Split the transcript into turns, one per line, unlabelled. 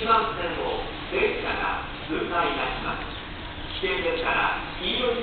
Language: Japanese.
1番線を電車が通過いたします。危険ですから、黄色い